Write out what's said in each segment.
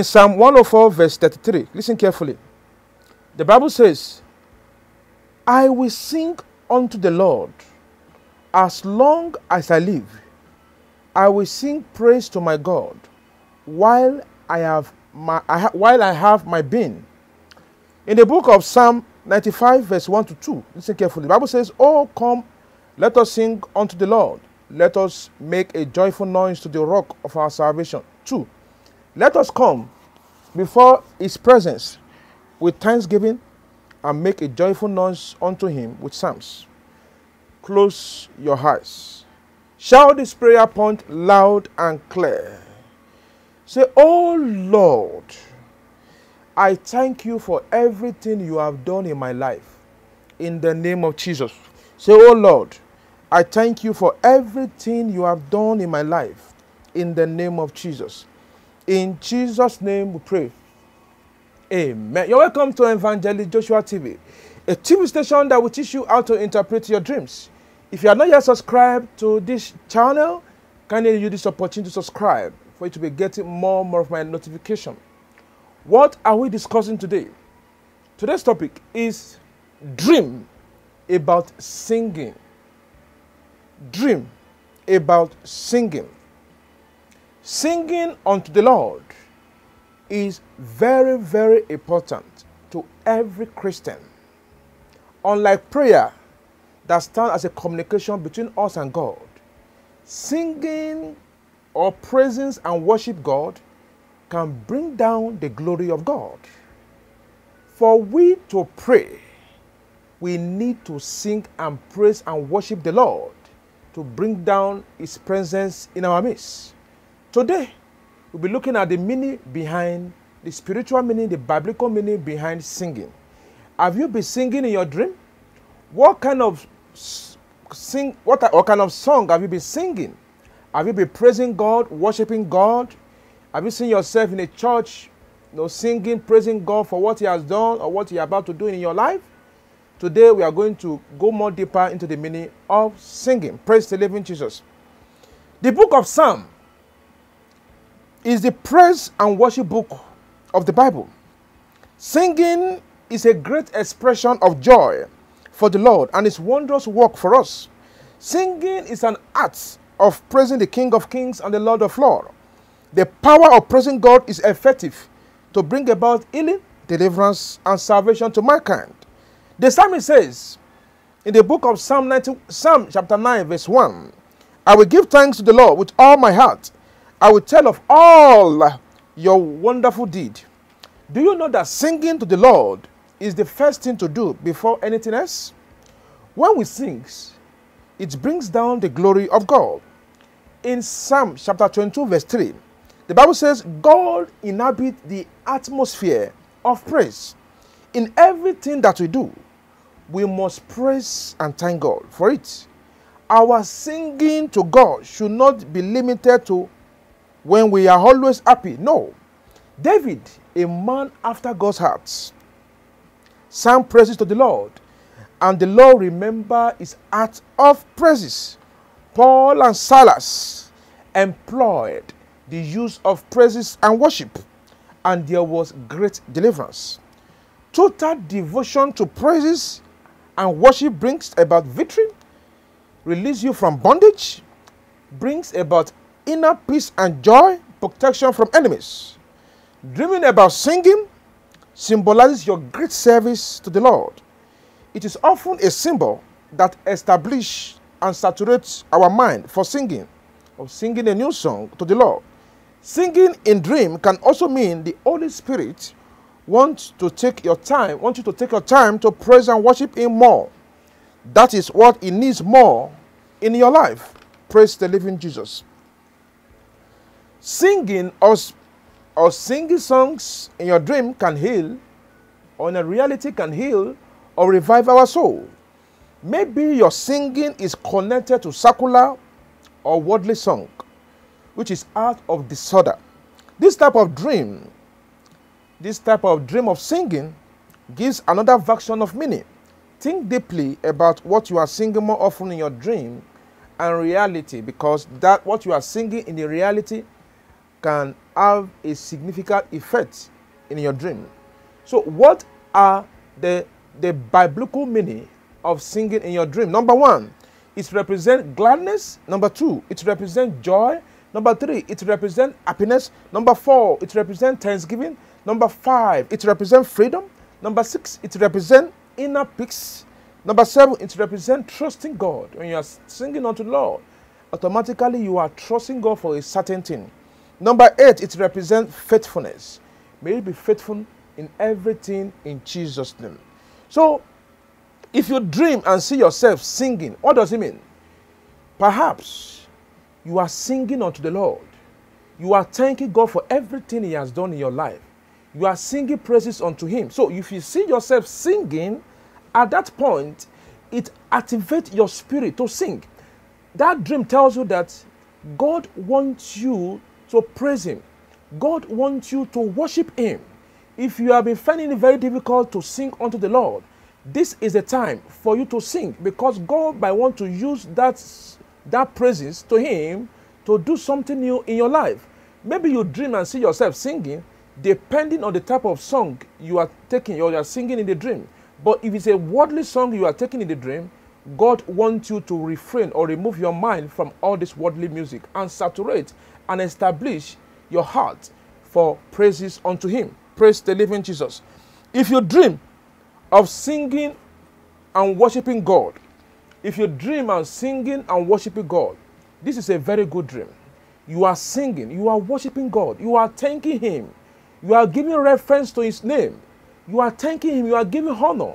In Psalm 104, verse 33, listen carefully. The Bible says, I will sing unto the Lord as long as I live. I will sing praise to my God while I have my I ha- while I have my being. In the book of Psalm 95, verse 1 to 2, listen carefully. The Bible says, Oh, come, let us sing unto the Lord. Let us make a joyful noise to the rock of our salvation. 2. Let us come before his presence with thanksgiving and make a joyful noise unto him with psalms. Close your hearts. Shout this prayer point loud and clear. Say, Oh Lord, I thank you for everything you have done in my life. In the name of Jesus. Say, Oh Lord, I thank you for everything you have done in my life. In the name of Jesus. In Jesus' name we pray. Amen. You're welcome to Evangelist Joshua TV, a TV station that will teach you how to interpret your dreams. If you are not yet subscribed to this channel, kindly use this opportunity to subscribe for you to be getting more and more of my notification. What are we discussing today? Today's topic is dream about singing. Dream about singing. Singing unto the Lord is very, very important to every Christian. Unlike prayer that stands as a communication between us and God, singing or praising and worship God can bring down the glory of God. For we to pray, we need to sing and praise and worship the Lord to bring down His presence in our midst. Today, we'll be looking at the meaning behind the spiritual meaning, the biblical meaning behind singing. Have you been singing in your dream? What kind of sing what, what kind of song have you been singing? Have you been praising God, worshiping God? Have you seen yourself in a church, you know, singing, praising God for what He has done or what You're about to do in your life? Today we are going to go more deeper into the meaning of singing. Praise the living Jesus. The book of Psalm is the praise and worship book of the Bible. Singing is a great expression of joy for the Lord and His wondrous work for us. Singing is an art of praising the King of Kings and the Lord of Lords. The power of praising God is effective to bring about healing, deliverance, and salvation to mankind. The psalmist says in the book of Psalm 90, Psalm chapter 9, verse 1, I will give thanks to the Lord with all my heart. I will tell of all your wonderful deed. Do you know that singing to the Lord is the first thing to do before anything else? When we sing, it brings down the glory of God. In Psalm chapter 22, verse 3, the Bible says, God inhabits the atmosphere of praise. In everything that we do, we must praise and thank God for it. Our singing to God should not be limited to when we are always happy. No. David, a man after God's heart, sang praises to the Lord, and the Lord remembered his act of praises. Paul and Silas employed the use of praises and worship, and there was great deliverance. Total devotion to praises and worship brings about victory, release you from bondage, brings about inner peace and joy, protection from enemies. Dreaming about singing symbolizes your great service to the Lord. It is often a symbol that establishes and saturates our mind for singing, or singing a new song to the Lord. Singing in dream can also mean the Holy Spirit wants to take your time, wants you to take your time to praise and worship Him more. That is what He needs more in your life. Praise the living Jesus. Singing or, or singing songs in your dream can heal, or in a reality can heal or revive our soul. Maybe your singing is connected to secular or worldly song, which is out of disorder. This type of dream, this type of dream of singing, gives another version of meaning. Think deeply about what you are singing more often in your dream and reality, because that what you are singing in the reality can have a significant effect in your dream. So, what are the the biblical meaning of singing in your dream? Number one, it represents gladness. Number two, it represents joy. Number three, it represents happiness. Number four, it represents thanksgiving. Number five, it represents freedom. Number six, it represents inner peace. Number seven, it represents trusting God. When you are singing unto the Lord, automatically you are trusting God for a certain thing. Number eight, it represents faithfulness. May you be faithful in everything in Jesus' name. So, if you dream and see yourself singing, what does it mean? Perhaps you are singing unto the Lord. You are thanking God for everything He has done in your life. You are singing praises unto Him. So, if you see yourself singing, at that point, it activates your spirit to sing. That dream tells you that God wants you to praise Him. God wants you to worship Him. If you have been finding it very difficult to sing unto the Lord, this is the time for you to sing because God might want to use that, that praises to Him to do something new in your life. Maybe you dream and see yourself singing, depending on the type of song you are taking or you are singing in the dream. But if it's a worldly song you are taking in the dream, God wants you to refrain or remove your mind from all this worldly music and saturate and establish your heart for praises unto Him. Praise the living Jesus. If you dream of singing and worshiping God, if you dream of singing and worshiping God, this is a very good dream. You are singing, you are worshiping God, you are thanking Him, you are giving reference to His name, you are thanking Him, you are giving honor.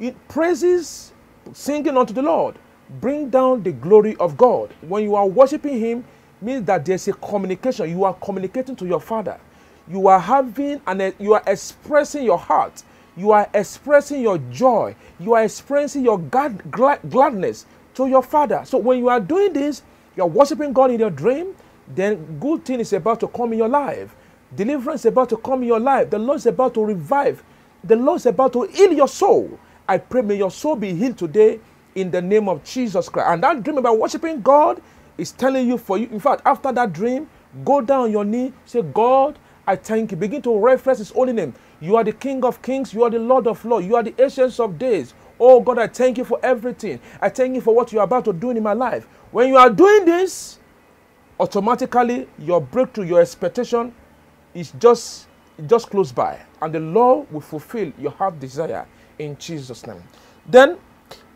It praises singing unto the Lord. Bring down the glory of God. When you are worshiping Him, means that there's a communication. You are communicating to your Father. You are having and you are expressing your heart you are expressing your joy, you are expressing your glad, glad, gladness to your Father. So when you are doing this, you are worshiping God in your dream, then good thing is about to come in your life. Deliverance is about to come in your life. The Lord is about to revive. The Lord is about to heal your soul. I pray may your soul be healed today in the name of Jesus Christ. And that dream about worshiping God is telling you for you. In fact, after that dream, go down your knee, say, God, I thank you. Begin to reference his holy name. You are the King of kings. You are the Lord of lords. You are the Ancients of days. Oh God, I thank you for everything. I thank you for what you are about to do in my life. When you are doing this, automatically your breakthrough, your expectation is just just close by, and the Lord will fulfill your heart desire in Jesus' name. Then,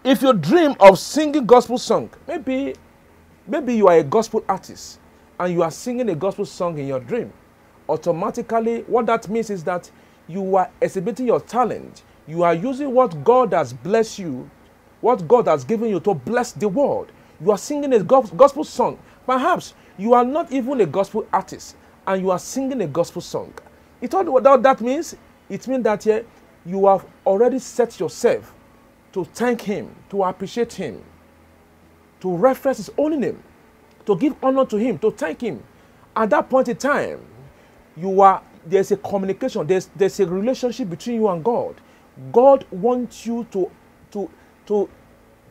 if you dream of singing gospel song, maybe maybe you are a gospel artist and you are singing a gospel song in your dream automatically what that means is that you are exhibiting your talent. You are using what God has blessed you, what God has given you to bless the world. You are singing a gospel song. Perhaps you are not even a gospel artist and you are singing a gospel song. It all what that means, it means that yeah, you have already set yourself to thank Him, to appreciate Him, to reference His holy name, to give honor to Him, to thank Him. At that point in time, you are there's a communication there's there's a relationship between you and god. God wants you to to to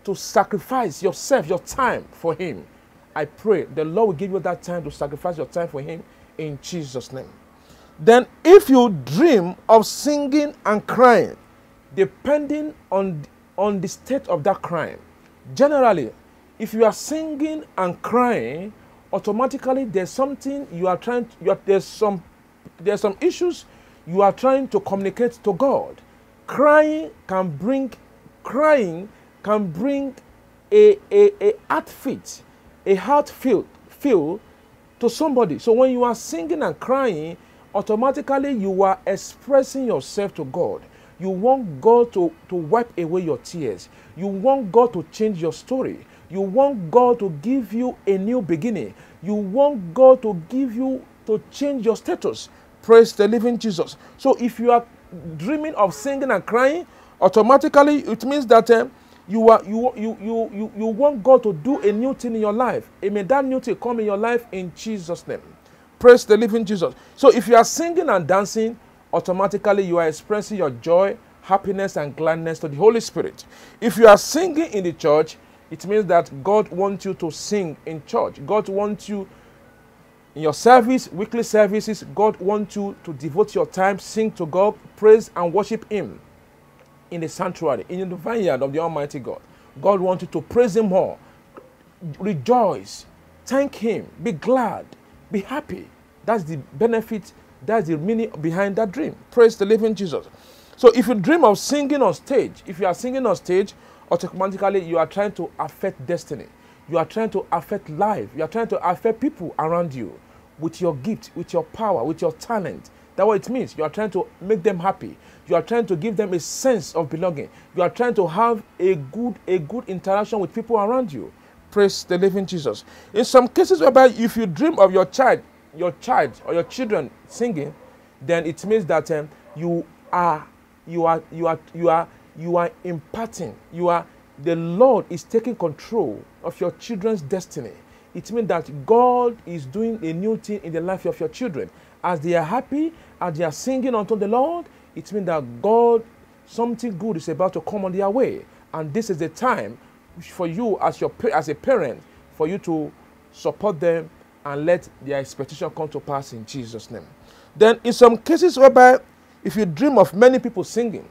to sacrifice yourself your time for him. I pray the lord will give you that time to sacrifice your time for him in jesus name. Then if you dream of singing and crying depending on on the state of that crime generally if you are singing and crying automatically there's something you are trying to, you are, there's some there's some issues you are trying to communicate to God. Crying can bring crying can bring a, a, a heartfelt, a heart feel, feel to somebody. So when you are singing and crying, automatically you are expressing yourself to God. You want God to, to wipe away your tears. You want God to change your story. You want God to give you a new beginning. You want God to give you to change your status. Praise the living Jesus. So if you are dreaming of singing and crying, automatically it means that uh, you are you, you you you want God to do a new thing in your life. May that new thing come in your life in Jesus' name. Praise the living Jesus. So if you are singing and dancing, automatically you are expressing your joy, happiness, and gladness to the Holy Spirit. If you are singing in the church, it means that God wants you to sing in church. God wants you In your service, weekly services, God wants you to devote your time, sing to God, praise and worship Him in the sanctuary, in the vineyard of the Almighty God. God wants you to praise Him more, rejoice, thank Him, be glad, be happy. That's the benefit, that's the meaning behind that dream. Praise the living Jesus. So if you dream of singing on stage, if you are singing on stage, automatically you are trying to affect destiny. You are trying to affect life. You are trying to affect people around you with your gift, with your power, with your talent. That's what it means. You are trying to make them happy. You are trying to give them a sense of belonging. You are trying to have a good, a good interaction with people around you. Praise the living Jesus. In some cases whereby if you dream of your child, your child or your children singing, then it means that um, you are you are you are you are you are imparting you are the lord is taking control of your children's destiny. It means that god is doing a new thing in the life of your children. As they are happy as they are singing unto the lord it means that god something good is about to come on their way. And this is the time for you as your as a parent for you to support them and let their expectation come to pass in jesus name. Then in some cases whereby if you dream of many people singing,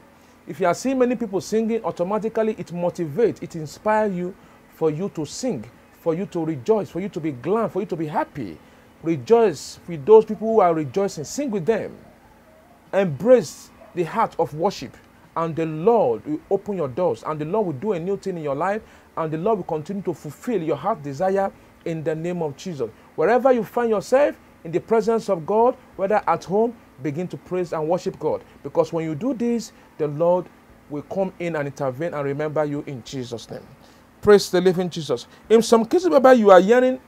if you are seeing many people singing, automatically it motivates, it inspires you for you to sing, for you to rejoice, for you to be glad, for you to be happy. Rejoice with those people who are rejoicing. Sing with them. Embrace the heart of worship, and the Lord will open your doors, and the Lord will do a new thing in your life, and the Lord will continue to fulfill your heart desire in the name of Jesus. Wherever you find yourself, in the presence of God, whether at home, begin to praise and worship God. Because when you do this, the Lord will come in and intervene and remember you in Jesus' name. Praise the living Jesus. In some cases, whereby you are hearing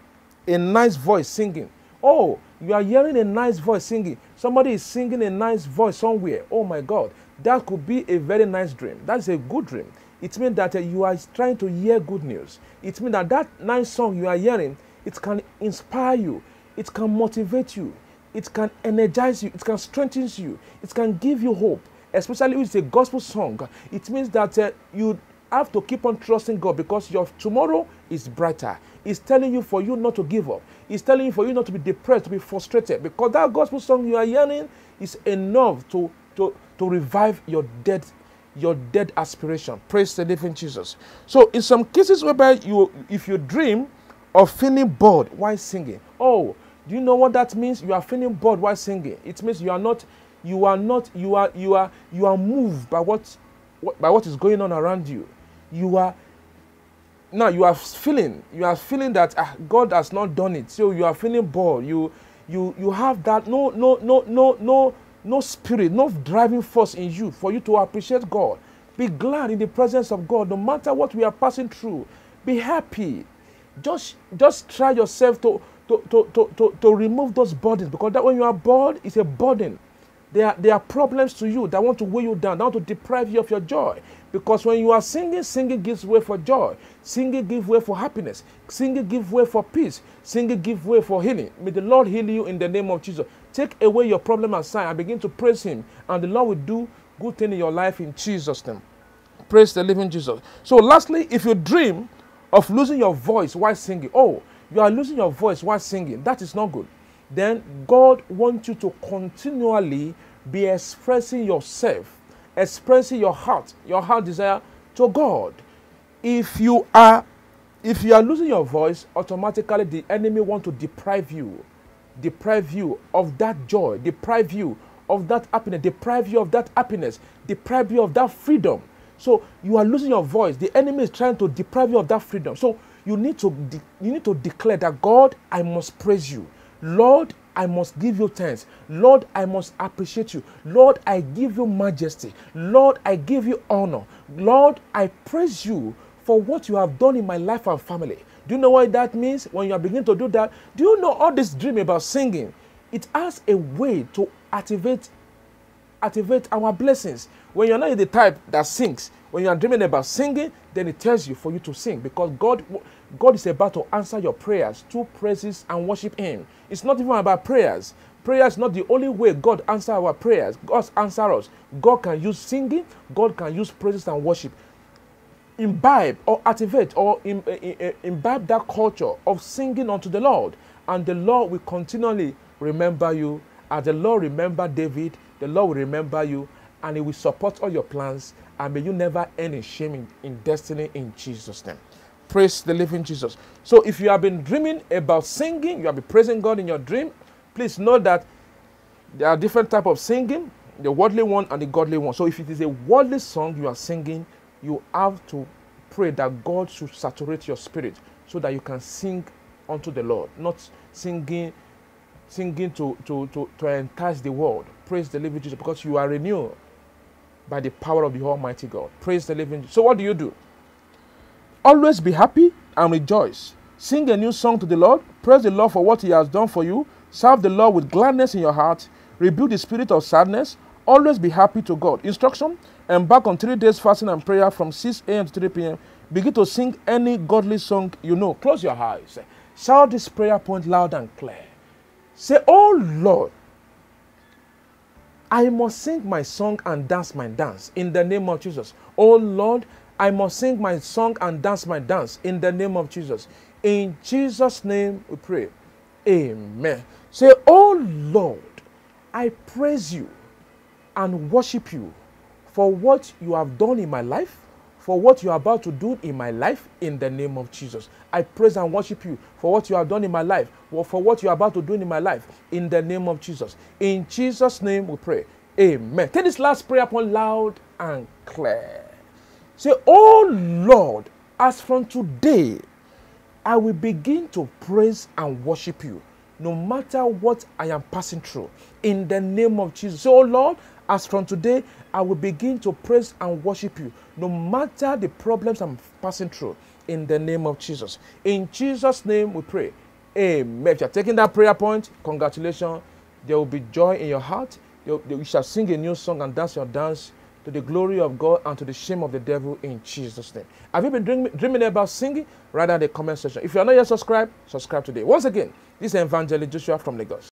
a nice voice singing. Oh, you are hearing a nice voice singing. Somebody is singing a nice voice somewhere. Oh my God. That could be a very nice dream. That's a good dream. It means that uh, you are trying to hear good news. It means that that nice song you are hearing, it can inspire you. It can motivate you it can energize you, it can strengthen you, it can give you hope, especially if it's a gospel song. It means that uh, you have to keep on trusting God because your tomorrow is brighter. It's telling you for you not to give up. It's telling you for you not to be depressed, to be frustrated, because that gospel song you are yearning is enough to, to, to revive your dead your dead aspiration. Praise the living Jesus. So in some cases whereby you if you dream of feeling bored while singing, oh, do you know what that means? You are feeling bored while singing. It means you are not, you are not, you are, you are, you are moved by what, by what is going on around you. You are now you are feeling, you are feeling that ah, God has not done it. So you are feeling bored. You, you, you have that no, no, no, no, no, no spirit, no driving force in you for you to appreciate God. Be glad in the presence of God, no matter what we are passing through. Be happy. Just, just try yourself to to, to, to, to, to remove those burdens because that when you are bored, it's a burden. There are, there are problems to you that want to weigh you down, that want to deprive you of your joy. Because when you are singing, singing gives way for joy. Singing gives way for happiness. Singing gives way for peace. Singing gives way for healing. May the Lord heal you in the name of Jesus. Take away your problem aside and begin to praise Him. And the Lord will do good thing in your life in Jesus' name. Praise the living Jesus. So, lastly, if you dream of losing your voice while singing, oh, you are losing your voice while singing, that is not good. Then God wants you to continually be expressing yourself, expressing your heart, your heart desire to God. If you are if you are losing your voice, automatically the enemy want to deprive you, deprive you of that joy, deprive you of that happiness, deprive you of that happiness, deprive you of that freedom. So you are losing your voice. The enemy is trying to deprive you of that freedom. So you need to de- you need to declare that God, I must praise you. Lord, I must give you thanks. Lord, I must appreciate you. Lord, I give you majesty. Lord, I give you honor. Lord, I praise you for what you have done in my life and family. Do you know what that means when you are beginning to do that? Do you know all this dream about singing? It has a way to activate activate our blessings. When you're not the type that sings, when you are dreaming about singing, then it tells you for you to sing because God, God is about to answer your prayers through praises and worship Him. It's not even about prayers. Prayer is not the only way God answers our prayers. God answers us. God can use singing. God can use praises and worship. Imbibe or activate or imbibe that culture of singing unto the Lord and the Lord will continually remember you. As the Lord remembered David, the Lord will remember you and He will support all your plans. And may you never end in shame in, in destiny in Jesus' name. Praise the living Jesus. So if you have been dreaming about singing, you have been praising God in your dream, please know that there are different type of singing, the worldly one and the godly one. So if it is a worldly song you are singing, you have to pray that God should saturate your spirit so that you can sing unto the Lord, not singing singing to, to, to, to entice the world. Praise the living Jesus because you are renewed by the power of the Almighty God. Praise the living. So what do you do? Always be happy and rejoice. Sing a new song to the Lord. Praise the Lord for what He has done for you. Serve the Lord with gladness in your heart. Rebuke the spirit of sadness. Always be happy to God. Instruction Embark on three days fasting and prayer from 6 a.m. to 3 p.m. Begin to sing any godly song you know. Close your eyes. Shout this prayer point loud and clear. Say, Oh Lord, I must sing my song and dance my dance in the name of Jesus. Oh Lord, I must sing my song and dance my dance in the name of Jesus. In Jesus' name we pray. Amen. Say, Oh Lord, I praise you and worship you for what you have done in my life, for what you are about to do in my life in the name of Jesus. I praise and worship you for what you have done in my life, for what you are about to do in my life in the name of Jesus. In Jesus' name we pray. Amen. Take this last prayer point loud and clear. Say, Oh Lord, as from today, I will begin to praise and worship you no matter what I am passing through. In the name of Jesus. So, oh Lord, as from today, I will begin to praise and worship you no matter the problems I'm passing through. In the name of Jesus. In Jesus' name we pray. Amen. If you're taking that prayer point, congratulations. There will be joy in your heart. You shall sing a new song and dance your dance to the glory of God and to the shame of the devil in Jesus' name. Have you been dreaming, dreaming about singing? In the comment section. If you are not yet subscribed, subscribe today. Once again, this is Evangelist Joshua from Lagos.